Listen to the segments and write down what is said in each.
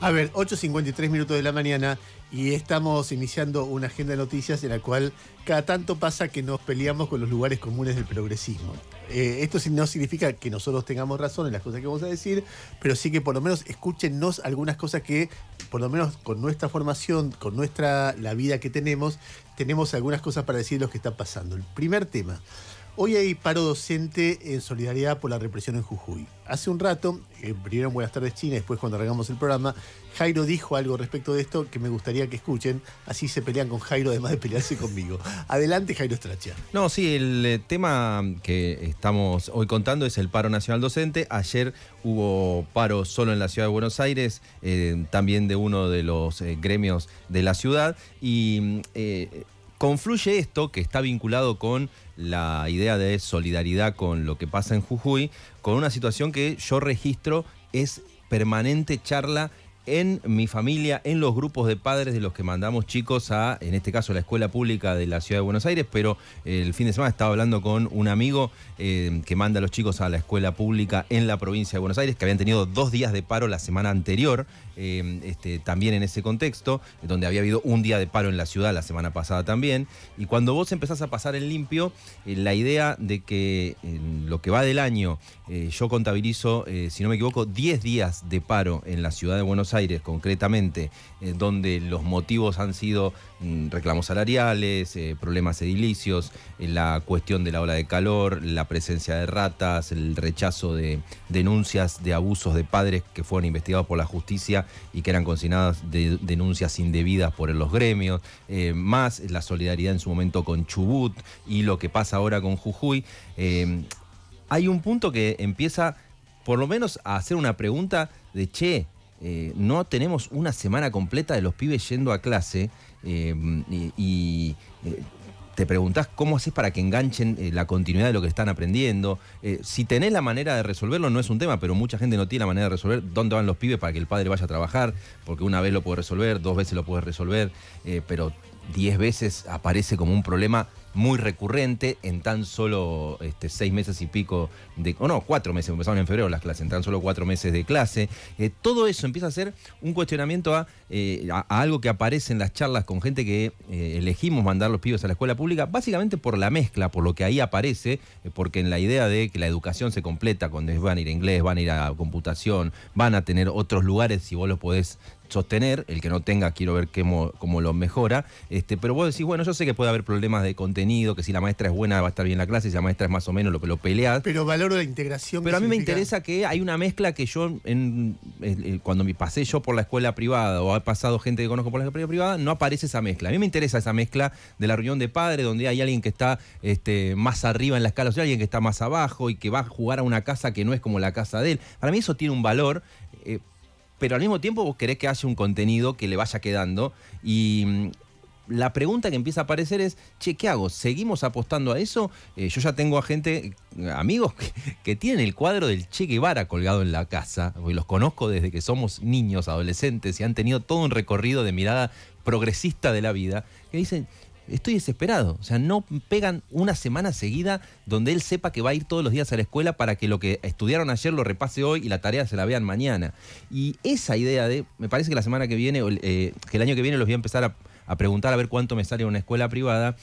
A ver, 8.53 minutos de la mañana y estamos iniciando una agenda de noticias en la cual cada tanto pasa que nos peleamos con los lugares comunes del progresismo. Eh, esto no significa que nosotros tengamos razón en las cosas que vamos a decir, pero sí que por lo menos escúchenos algunas cosas que, por lo menos con nuestra formación, con nuestra la vida que tenemos, tenemos algunas cosas para decir lo que está pasando. El primer tema. Hoy hay paro docente en solidaridad por la represión en Jujuy. Hace un rato, eh, primero en Buenas tardes China, después cuando arrancamos el programa, Jairo dijo algo respecto de esto que me gustaría que escuchen, así se pelean con Jairo además de pelearse conmigo. Adelante Jairo Stracha. No, sí, el eh, tema que estamos hoy contando es el paro nacional docente. Ayer hubo paro solo en la ciudad de Buenos Aires, eh, también de uno de los gremios de la ciudad y confluye esto que está vinculado con la idea de solidaridad con lo que pasa en Jujuy, con una situación que yo registro es permanente charla en mi familia, en los grupos de padres de los que mandamos chicos a, en este caso, la escuela pública de la ciudad de Buenos Aires, pero el fin de semana estaba hablando con un amigo eh, que manda a los chicos a la escuela pública en la provincia de Buenos Aires, que habían tenido dos días de paro la semana anterior, eh, este, también en ese contexto, donde había habido un día de paro en la ciudad la semana pasada también, y cuando vos empezás a pasar en limpio, eh, la idea de que lo que va del año yo contabilizo, si no me equivoco, 10 días de paro en la ciudad de Buenos Aires concretamente, eh, donde los motivos han sido mm, reclamos salariales, eh, problemas edilicios, eh, la cuestión de la ola de calor, la presencia de ratas, el rechazo de denuncias de abusos de padres que fueron investigados por la justicia y que eran consignadas de denuncias indebidas por los gremios, más la solidaridad en su momento con Chubut y lo que pasa ahora con Jujuy. Hay un punto que empieza por lo menos a hacer una pregunta de, che, eh, no tenemos una semana completa de los pibes yendo a clase eh, y, eh, te preguntás cómo haces para que enganchen la continuidad de lo que están aprendiendo. si tenés la manera de resolverlo, no es un tema, pero mucha gente no tiene la manera de resolver dónde van los pibes para que el padre vaya a trabajar, porque una vez lo puede resolver, dos veces lo puede resolver, pero diez veces aparece como un problema muy recurrente en tan solo este, seis meses y pico de. o no, cuatro meses, empezaron en febrero las clases, en tan solo cuatro meses de clase. Eh, todo eso empieza a ser un cuestionamiento eh, a, algo que aparece en las charlas con gente que eh, elegimos mandar los pibes a la escuela pública, básicamente por la mezcla, por lo que ahí aparece, porque en la idea de que la educación se completa cuando van a ir a inglés, van a ir a computación, van a tener otros lugares si vos los podés sostener, el que no tenga quiero ver cómo, lo mejora, este, pero vos decís, bueno, yo sé que puede haber problemas de contenido, que si la maestra es buena va a estar bien la clase, si la maestra es más o menos lo que lo peleas. Pero valoro la integración. Pero a mí me interesa que hay una mezcla que yo, en, cuando me pasé yo por la escuela privada o ha pasado gente que conozco por la escuela privada, no aparece esa mezcla. A mí me interesa esa mezcla de la reunión de padres, donde hay alguien que está este, más arriba en la escala social, alguien que está más abajo y que va a jugar a una casa que no es como la casa de él. Para mí eso tiene un valor. Eh, pero al mismo tiempo vos querés que haya un contenido que le vaya quedando y mm, la pregunta que empieza a aparecer es, che, ¿qué hago? ¿Seguimos apostando a eso? Eh, yo ya tengo a gente, amigos, que, tienen el cuadro del Che Guevara colgado en la casa, porque los conozco desde que somos niños, adolescentes, y han tenido todo un recorrido de mirada progresista de la vida, que dicen, estoy desesperado. O sea, no pegan una semana seguida donde él sepa que va a ir todos los días a la escuela para que lo que estudiaron ayer lo repase hoy y la tarea se la vean mañana. Y esa idea de, me parece que la semana que viene, eh, que el año que viene los voy a empezar a, preguntar a ver cuánto me sale una escuela privada,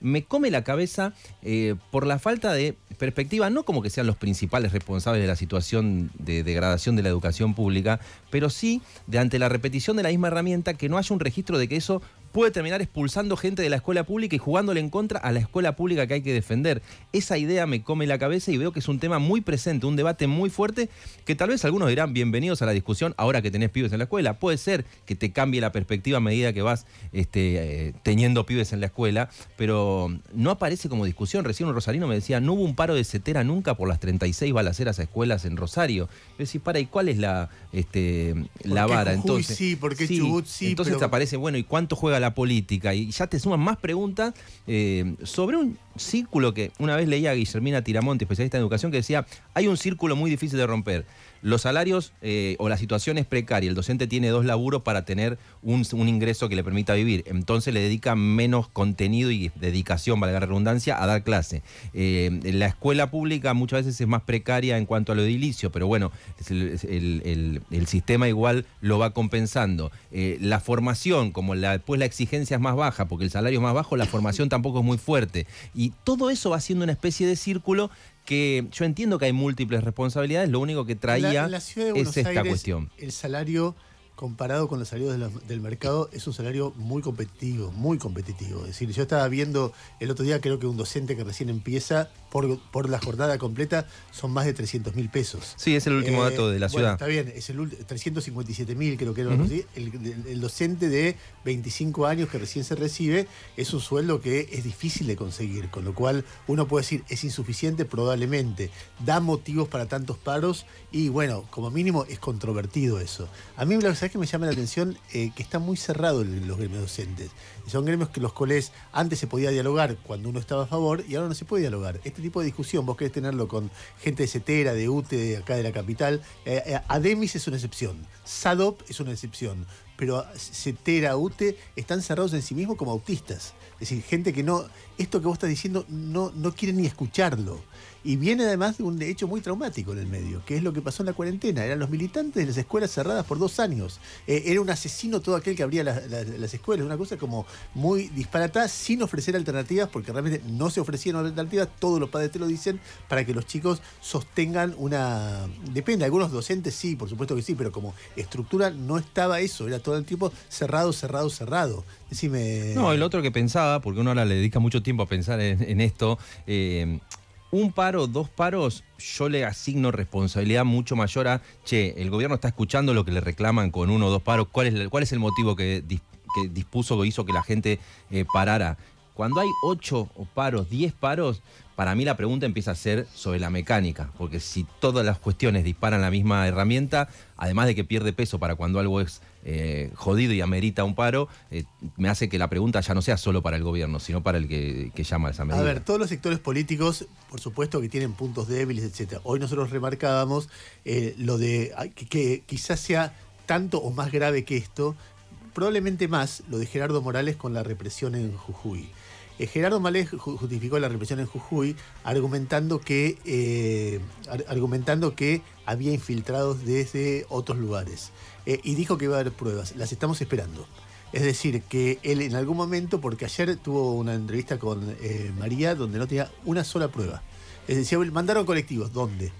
me come la cabeza eh, por la falta de perspectiva, no como que sean los principales responsables de la situación de degradación de la educación pública, pero sí de ante la repetición de la misma herramienta que no haya un registro de que eso puede terminar expulsando gente de la escuela pública y jugándole en contra a la escuela pública que hay que defender. Esa idea me come la cabeza y veo que es un tema muy presente, un debate muy fuerte, que tal vez algunos dirán bienvenidos a la discusión ahora que tenés pibes en la escuela. Puede ser que te cambie la perspectiva a medida que vas este, eh, teniendo pibes en la escuela, pero no aparece como discusión. Recién un rosarino me decía, no hubo un paro de setera nunca por las 36 balaceras a escuelas en Rosario. Yo decía, para, ¿y cuál es la, este, la vara? entonces, sí, porque Chubut sí. Entonces aparece, bueno, ¿y cuánto juega la la política y ya te suman más preguntas eh, sobre un círculo que una vez leía a Guillermina Tiramonte, especialista en educación, que decía, hay un círculo muy difícil de romper. Los salarios eh, o la situación es precaria, el docente tiene dos laburos para tener un, ingreso que le permita vivir, entonces le dedica menos contenido y dedicación, valga la redundancia, a dar clase. Eh, la escuela pública muchas veces es más precaria en cuanto a lo edilicio, pero bueno, el, sistema igual lo va compensando. Eh, la formación, como la, después la exigencia es más baja, porque el salario es más bajo, la formación tampoco es muy fuerte. Y todo eso va siendo una especie de círculo que yo entiendo que hay múltiples responsabilidades, lo único que traía es esta cuestión. El salario comparado con los salarios del mercado, es un salario muy competitivo, muy competitivo. Es decir, yo estaba viendo el otro día, creo que un docente que recién empieza, por, por la jornada completa, son más de 300 mil pesos. Sí, es el último eh, dato de la ciudad. Está bien, es el 357 mil, creo que era. el, docente de 25 años que recién se recibe es un sueldo que es difícil de conseguir, con lo cual uno puede decir, es insuficiente, probablemente, da motivos para tantos paros y bueno, como mínimo es controvertido eso. A mí la ¿sabes que me llama la atención? Eh, que está muy cerrado los gremios docentes. Son gremios que los cuales antes se podía dialogar cuando uno estaba a favor y ahora no se puede dialogar. Este tipo de discusión, vos querés tenerlo con gente de CETERA, de UTE, de acá de la capital. Eh, eh, Ademis es una excepción, SADOP es una excepción, pero CETERA, UTE están cerrados en sí mismos como autistas. Es decir, gente que no, esto que vos estás diciendo no, no quiere ni escucharlo. Y viene además de un hecho muy traumático en el medio, que es lo que pasó en la cuarentena. Eran los militantes de las escuelas cerradas por dos años. Eh, era un asesino todo aquel que abría las escuelas, una cosa como muy disparatada, sin ofrecer alternativas, porque realmente no se ofrecieron alternativas, todos los padres te lo dicen, para que los chicos sostengan una... Depende, algunos docentes sí, por supuesto que sí, pero como estructura no estaba eso, era todo el tiempo cerrado, cerrado, cerrado. Decime... No, el otro que pensaba, porque uno ahora le dedica mucho tiempo a pensar en, esto, eh, un paro, dos paros, yo le asigno responsabilidad mucho mayor a, che, el gobierno está escuchando lo que le reclaman con uno o dos paros, ¿cuál es, el motivo que, que dispuso o hizo que la gente eh, parara? Cuando hay ocho paros, diez paros, para mí la pregunta empieza a ser sobre la mecánica, porque si todas las cuestiones disparan la misma herramienta, además de que pierde peso para cuando algo es eh, jodido y amerita un paro, eh, me hace que la pregunta ya no sea solo para el gobierno, sino para el que, llama a esa medida. A ver, todos los sectores políticos, por supuesto que tienen puntos débiles, etcétera. Hoy nosotros remarcábamos eh, lo de que quizás sea tanto o más grave que esto, probablemente más lo de Gerardo Morales con la represión en Jujuy. Eh, Gerardo Morales justificó la represión en Jujuy argumentando que, eh, argumentando que había infiltrados desde otros lugares eh, y dijo que iba a haber pruebas. Las estamos esperando. Es decir, que él en algún momento, porque ayer tuvo una entrevista con María donde no tenía una sola prueba. Es decir, mandaron colectivos. ¿Dónde?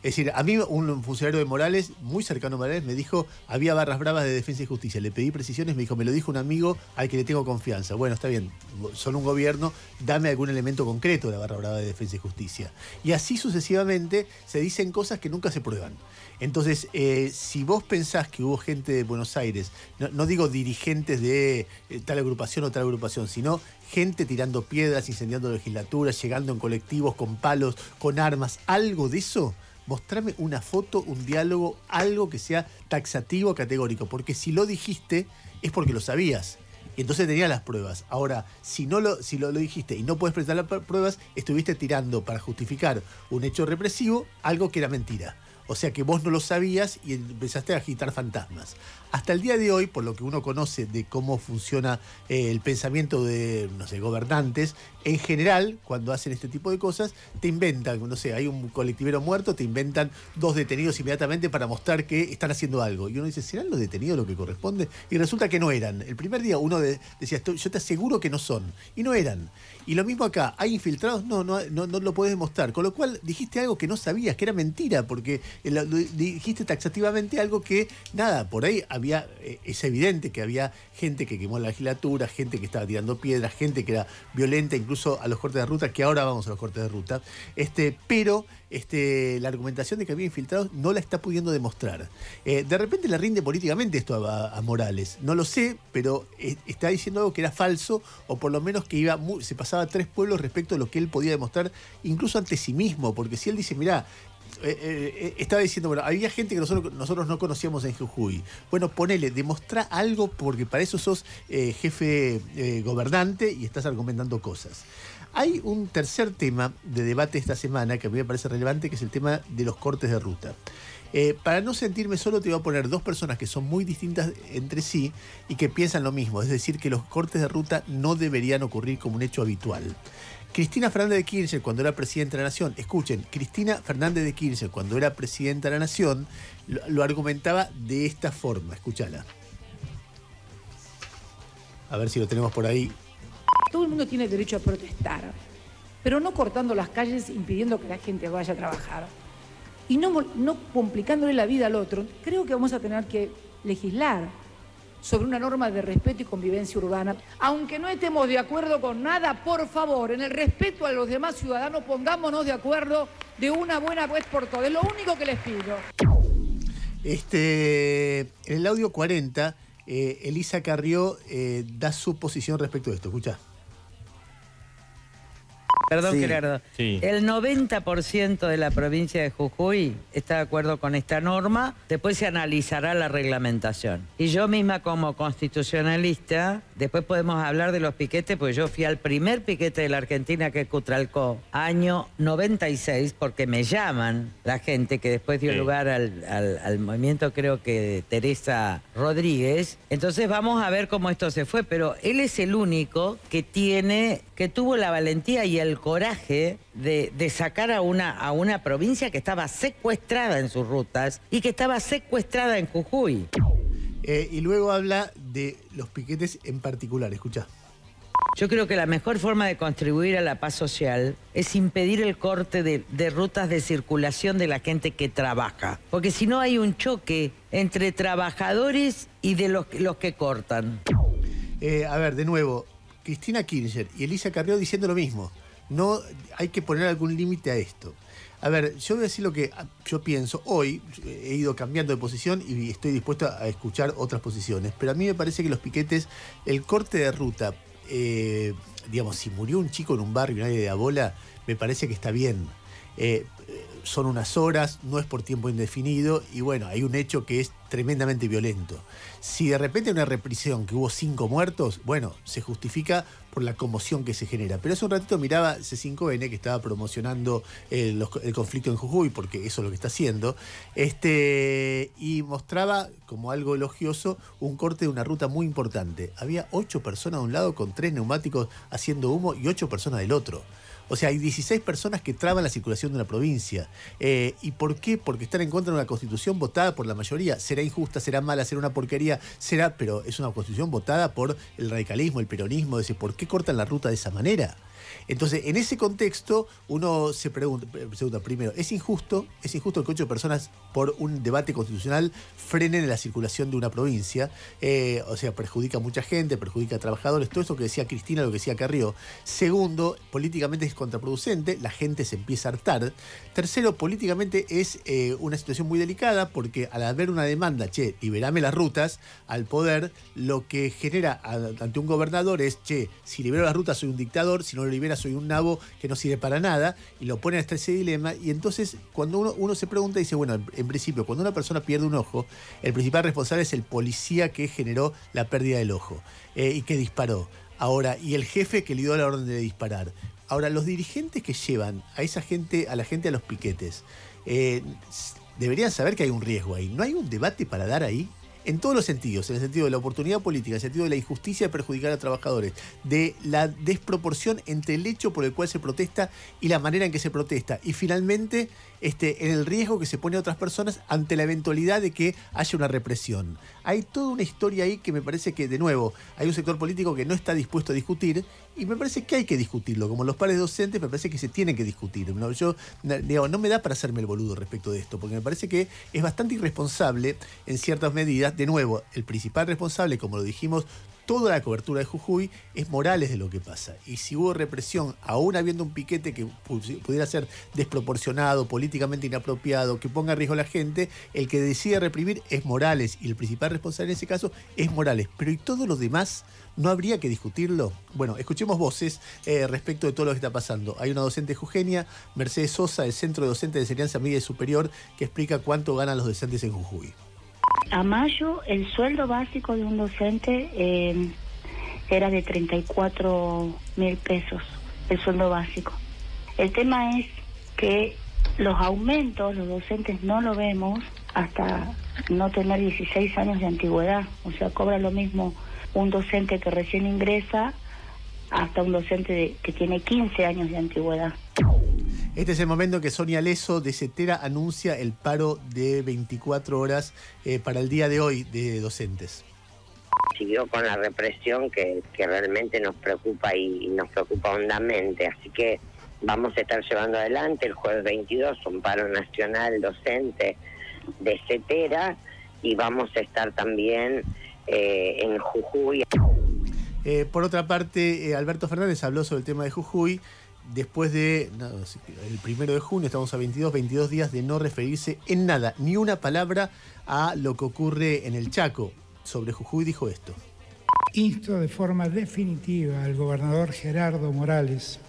Es decir, a mí un funcionario de Morales, muy cercano a Morales, me dijo, había barras bravas de defensa y justicia. Le pedí precisiones, me dijo, me lo dijo un amigo al que le tengo confianza. Bueno, está bien, son un gobierno, dame algún elemento concreto de la barra brava de defensa y justicia. Y así sucesivamente se dicen cosas que nunca se prueban. Entonces, eh, si vos pensás que hubo gente de Buenos Aires, no, digo dirigentes de eh, tal agrupación o tal agrupación, sino gente tirando piedras, incendiando legislaturas, llegando en colectivos con palos, con armas, algo de eso mostrame una foto, un diálogo, algo que sea taxativo, categórico, porque si lo dijiste es porque lo sabías. Y entonces tenías las pruebas. Ahora, si no lo, si lo, lo dijiste y no puedes presentar las pruebas, estuviste tirando para justificar un hecho represivo algo que era mentira. O sea que vos no lo sabías y empezaste a agitar fantasmas. Hasta el día de hoy, por lo que uno conoce de cómo funciona eh, el pensamiento de, no sé, gobernantes, en general, cuando hacen este tipo de cosas, te inventan, no sé, hay un colectivero muerto, te inventan dos detenidos inmediatamente para mostrar que están haciendo algo. Y uno dice, ¿serán los detenidos lo que corresponde? Y resulta que no eran. El primer día uno decía, yo te aseguro que no son. Y no eran. Y lo mismo acá, ¿hay infiltrados? No, no, no, no lo puedes demostrar. Con lo cual dijiste algo que no sabías, que era mentira, porque eh, dijiste taxativamente algo que, nada, por ahí había, eh, es evidente que había gente que quemó la legislatura, gente que estaba tirando piedras, gente que era violenta incluso a los cortes de ruta, que ahora vamos a los cortes de ruta, este, pero este, la argumentación de que había infiltrados no la está pudiendo demostrar. Eh, de repente le rinde políticamente esto a, Morales, no lo sé, pero está diciendo algo que era falso, o por lo menos que iba se pasaba tres pueblos respecto a lo que él podía demostrar, incluso ante sí mismo, porque si él dice, mirá, eh, eh, estaba diciendo, bueno, había gente que nosotros, no conocíamos en Jujuy. Bueno, ponele, demostrá algo porque para eso sos eh, jefe gobernante y estás argumentando cosas. Hay un tercer tema de debate esta semana que a mí me parece relevante, que es el tema de los cortes de ruta. para no sentirme solo, te voy a poner dos personas que son muy distintas entre sí y que piensan lo mismo, es decir, que los cortes de ruta no deberían ocurrir como un hecho habitual. Cristina Fernández de Kirchner, cuando era presidenta de la Nación, escuchen, Cristina Fernández de Kirchner, cuando era presidenta de la Nación, lo, argumentaba de esta forma. Escúchala. A ver si lo tenemos por ahí. Todo el mundo tiene derecho a protestar, pero no cortando las calles impidiendo que la gente vaya a trabajar y no, no complicándole la vida al otro. Creo que vamos a tener que legislar sobre una norma de respeto y convivencia urbana. Aunque no estemos de acuerdo con nada, por favor, en el respeto a los demás ciudadanos, pongámonos de acuerdo de una buena vez por todas. Es lo único que les pido. Este, en el audio 40, eh, Elisa Carrió eh, da su posición respecto a esto. Escucha. Perdón, Gerardo. El 90% de la provincia de Jujuy está de acuerdo con esta norma. Después se analizará la reglamentación. Y yo misma como constitucionalista, después podemos hablar de los piquetes, porque yo fui al primer piquete de la Argentina que es Cutralcó, año 96, porque me llaman la gente que después dio lugar al, al movimiento, creo que de Teresa Rodríguez. Entonces vamos a ver cómo esto se fue, pero él es el único que tiene, que tuvo la valentía y el coraje de, sacar a una, a una provincia que estaba secuestrada en sus rutas y que estaba secuestrada en Jujuy. Eh, y luego habla de los piquetes en particular, escucha. Yo creo que la mejor forma de contribuir a la paz social es impedir el corte de, rutas de circulación de la gente que trabaja. Porque si no hay un choque entre trabajadores y de los, los que cortan. Eh, a ver, de nuevo, Cristina Kirchner y Elisa Carrió diciendo lo mismo no hay que poner algún límite a esto. A ver, yo voy a decir lo que yo pienso. Hoy he ido cambiando de posición y estoy dispuesto a escuchar otras posiciones. Pero a mí me parece que los piquetes, el corte de ruta, eh, digamos, si murió un chico en un barrio y nadie de bola, me parece que está bien. Eh, son unas horas, no es por tiempo indefinido y bueno, hay un hecho que es tremendamente violento. Si de repente una represión que hubo cinco muertos, bueno, se justifica por la conmoción que se genera. Pero hace un ratito miraba C5N que estaba promocionando el, conflicto en Jujuy, porque eso es lo que está haciendo, este, y mostraba como algo elogioso un corte de una ruta muy importante. Había ocho personas de un lado con tres neumáticos haciendo humo y ocho personas del otro. O sea, hay 16 personas que traban la circulación de una provincia. Eh, ¿Y por qué? Porque están en contra de una constitución votada por la mayoría. Será injusta, será mala, será una porquería, será, pero es una constitución votada por el radicalismo, el peronismo. decir, ¿por qué cortan la ruta de esa manera? Entonces, en ese contexto, uno se pregunta, primero, ¿es injusto? ¿Es injusto que ocho personas por un debate constitucional frenen la circulación de una provincia? Eh, o sea, perjudica a mucha gente, perjudica a trabajadores, todo eso que decía Cristina, lo que decía Carrió. Segundo, políticamente es contraproducente, la gente se empieza a hartar. Tercero, políticamente es eh, una situación muy delicada porque al haber una demanda, che, liberame las rutas, al poder, lo que genera ante un gobernador es, che, si libero las rutas soy un dictador, si no lo libera soy un nabo que no sirve para nada, y lo pone hasta ese dilema. Y entonces, cuando uno, uno se pregunta, dice, bueno, en principio, cuando una persona pierde un ojo, el principal responsable es el policía que generó la pérdida del ojo eh, y que disparó. Ahora, y el jefe que le dio la orden de disparar. Ahora, los dirigentes que llevan a esa gente, a la gente a los piquetes, eh, deberían saber que hay un riesgo ahí. ¿No hay un debate para dar ahí? En todos los sentidos, en el sentido de la oportunidad política, en el sentido de la injusticia de perjudicar a trabajadores, de la desproporción entre el hecho por el cual se protesta y la manera en que se protesta, y finalmente este, en el riesgo que se pone a otras personas ante la eventualidad de que haya una represión. Hay toda una historia ahí que me parece que, de nuevo, hay un sector político que no está dispuesto a discutir y me parece que hay que discutirlo. Como los pares docentes, me parece que se tienen que discutir. Yo digo, no me da para hacerme el boludo respecto de esto, porque me parece que es bastante irresponsable en ciertas medidas. De nuevo, el principal responsable, como lo dijimos toda la cobertura de Jujuy es Morales de lo que pasa. Y si hubo represión, aún habiendo un piquete que pudiera ser desproporcionado, políticamente inapropiado, que ponga en riesgo a la gente, el que decide reprimir es Morales y el principal responsable en ese caso es Morales. Pero ¿y todo lo demás? ¿No habría que discutirlo? Bueno, escuchemos voces eh, respecto de todo lo que está pasando. Hay una docente jujeña, Mercedes Sosa, del Centro de Docentes de Enseñanza Media y Superior, que explica cuánto ganan los docentes en Jujuy. A mayo el sueldo básico de un docente eh, era de 34 mil pesos, el sueldo básico. El tema es que los aumentos, los docentes no lo vemos hasta no tener 16 años de antigüedad, o sea, cobra lo mismo un docente que recién ingresa hasta un docente que tiene 15 años de antigüedad. Este es el momento en que Sonia Leso de CETERA anuncia el paro de 24 horas eh, para el día de hoy de docentes. Siguió con la represión que, realmente nos preocupa y, nos preocupa hondamente, así que vamos a estar llevando adelante el jueves 22 un paro nacional docente de CETERA y vamos a estar también eh, en Jujuy. Eh, por otra parte, Alberto Fernández habló sobre el tema de Jujuy después de el primero de junio, estamos a 22, 22 días de no referirse en nada, ni una palabra a lo que ocurre en el Chaco. Sobre Jujuy dijo esto. Insto de forma definitiva al gobernador Gerardo Morales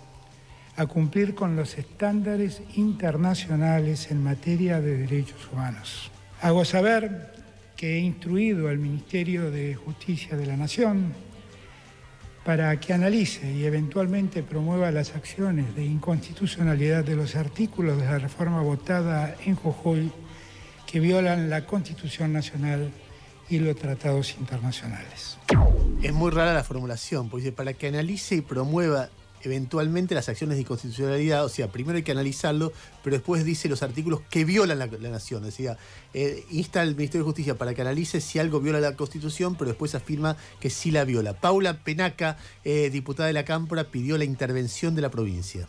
a cumplir con los estándares internacionales en materia de derechos humanos. Hago saber que he instruido al Ministerio de Justicia de la Nación para que analice y eventualmente promueva las acciones de inconstitucionalidad de los artículos de la reforma votada en Jujuy que violan la Constitución Nacional y los tratados internacionales. Es muy rara la formulación, porque para que analice y promueva eventualmente las acciones de inconstitucionalidad, o sea, primero hay que analizarlo, pero después dice los artículos que violan la, nación, decía, eh, insta al Ministerio de Justicia para que analice si algo viola la Constitución, pero después afirma que sí la viola. Paula Penaca, eh, diputada de la Cámpora, pidió la intervención de la provincia.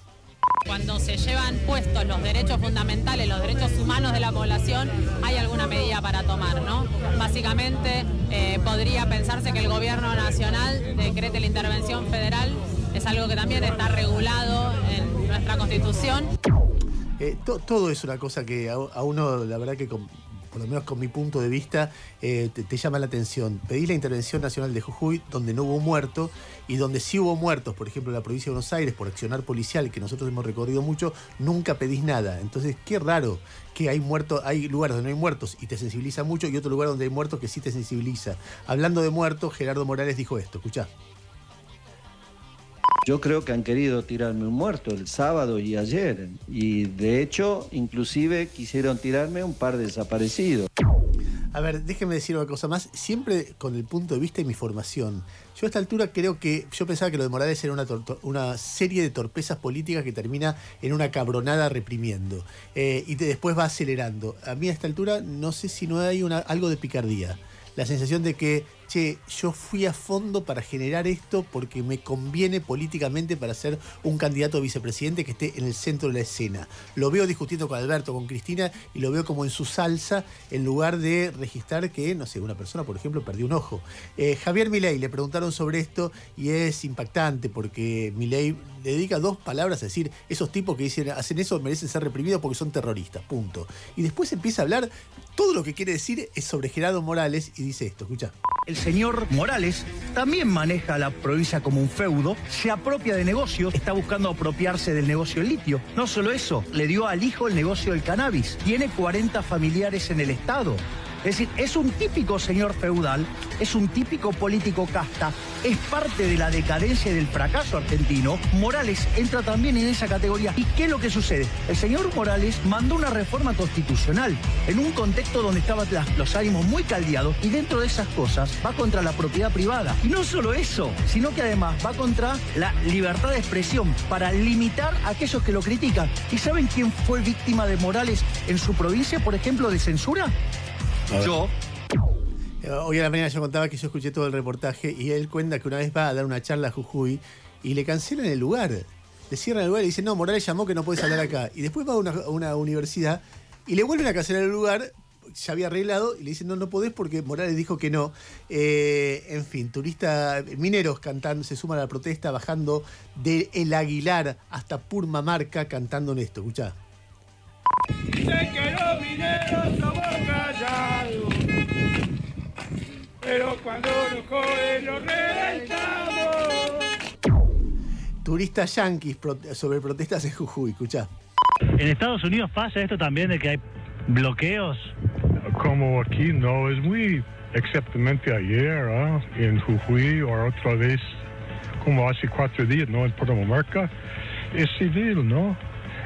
Cuando se llevan puestos los derechos fundamentales, los derechos humanos de la población, hay alguna medida para tomar, ¿no? Básicamente eh, podría pensarse que el gobierno nacional decrete la intervención federal es algo que también está regulado en nuestra constitución. Eh, todo es una cosa que a, uno, la verdad que por lo menos con mi punto de vista, eh, te, llama la atención. Pedí la intervención nacional de Jujuy, donde no hubo muerto, y donde sí hubo muertos, por ejemplo, en la provincia de Buenos Aires, por accionar policial, que nosotros hemos recorrido mucho, nunca pedís nada. Entonces, qué raro que hay muertos, hay lugares donde no hay muertos y te sensibiliza mucho, y otro lugar donde hay muertos que sí te sensibiliza. Hablando de muertos, Gerardo Morales dijo esto, escuchá. Yo creo que han querido tirarme un muerto el sábado y ayer. Y de hecho, inclusive quisieron tirarme un par de desaparecidos. A ver, déjeme decir una cosa más, siempre con el punto de vista y mi formación. Yo a esta altura creo que, yo pensaba que lo de Morales era una, serie de torpezas políticas que termina en una cabronada reprimiendo eh, y después va acelerando. A mí a esta altura no sé si no hay algo de picardía. La sensación de que che, yo fui a fondo para generar esto porque me conviene políticamente para ser un candidato a vicepresidente que esté en el centro de la escena. Lo veo discutiendo con Alberto, con Cristina, y lo veo como en su salsa, en lugar de registrar que, no sé, una persona, por ejemplo, perdió un ojo. Eh, Javier Milei le preguntaron sobre esto y es impactante porque Milei le dedica dos palabras a decir, esos tipos que dicen, hacen eso merecen ser reprimidos porque son terroristas, punto. Y después empieza a hablar, todo lo que quiere decir es sobre Gerardo Morales y dice esto, escucha el señor Morales también maneja la provincia como un feudo, se apropia de negocios, está buscando apropiarse del negocio del litio. No solo eso, le dio al hijo el negocio del cannabis. Tiene 40 familiares en el Estado. Es decir, es un típico señor feudal, es un típico político casta, es parte de la decadencia y del fracaso argentino. Morales entra también en esa categoría. ¿Y qué es lo que sucede? El señor Morales mandó una reforma constitucional en un contexto donde estaban los ánimos muy caldeados y dentro de esas cosas va contra la propiedad privada. Y no solo eso, sino que además va contra la libertad de expresión para limitar a aquellos que lo critican. ¿Y saben quién fue víctima de Morales en su provincia, por ejemplo, de censura? Yo. Eh, hoy a la mañana yo contaba que yo escuché todo el reportaje y él cuenta que una vez va a dar una charla a Jujuy y le cancelan el lugar. Le cierran el lugar y dice, no, Morales llamó que no puedes hablar acá. Y después va a una, universidad y le vuelven a cancelar el lugar se había arreglado y le dicen, no, no podés porque Morales dijo que no. Eh, en fin, turistas mineros cantando, se suman a la protesta bajando de El Aguilar hasta Purmamarca cantando en esto. Escuchá. Sé que los mineros somos callados, pero cuando nos joden nos reventamos. Turistas yanquis sobre protestas en Jujuy, escuchá. ¿En Estados Unidos pasa esto también de que hay bloqueos? Como aquí no, es muy exactamente ayer ¿ah? en Jujuy o otra vez como hace cuatro días, ¿no? En Puerto Marca, es civil, ¿no?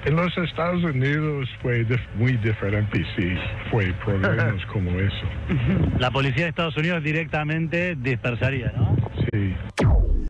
En los Estados Unidos fue muy diferente, sí, fue problemas como eso. La policía de Estados Unidos directamente dispersaría, ¿no? Sí.